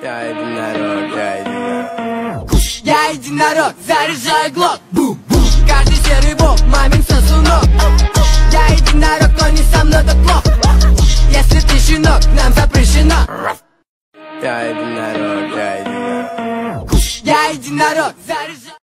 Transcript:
Я единорог, я единорог. Я единорог, заряжаю глок. Бум, бум. Каждый серый бог, мамин сосунок. Я единорог, но не со мной, так плох. Если ты щенок, нам запрещено. Я единорог, я единорог. Я единорог, заряжаю